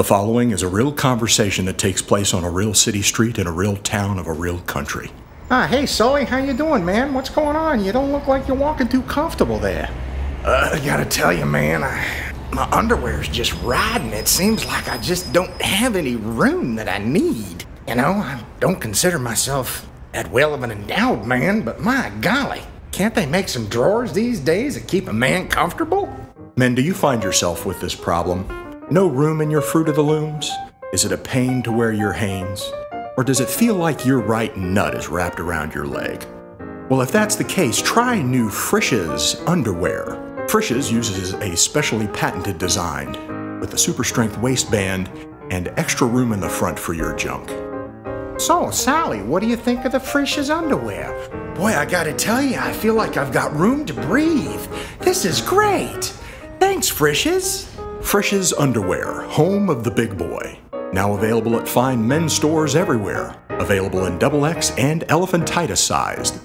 The following is a real conversation that takes place on a real city street in a real town of a real country. Ah, hey Sully, how you doing, man? What's going on? You don't look like you're walking too comfortable there. Uh, I gotta tell you, man, I, my underwear's just riding. It seems like I just don't have any room that I need. You know, I don't consider myself that well of an endowed man, but my golly, can't they make some drawers these days that keep a man comfortable? Men, do you find yourself with this problem? No room in your Fruit of the Looms? Is it a pain to wear your Hanes? Or does it feel like your right nut is wrapped around your leg? Well, if that's the case, try new Frisch's underwear. Frisch's uses a specially patented design with a super strength waistband and extra room in the front for your junk. So, Sally, what do you think of the Frisch's underwear? Boy, I gotta tell you, I feel like I've got room to breathe. This is great. Thanks, Frisch's. Frisch's Underwear, home of the big boy. Now available at fine men's stores everywhere. Available in double X and elephantitis sized.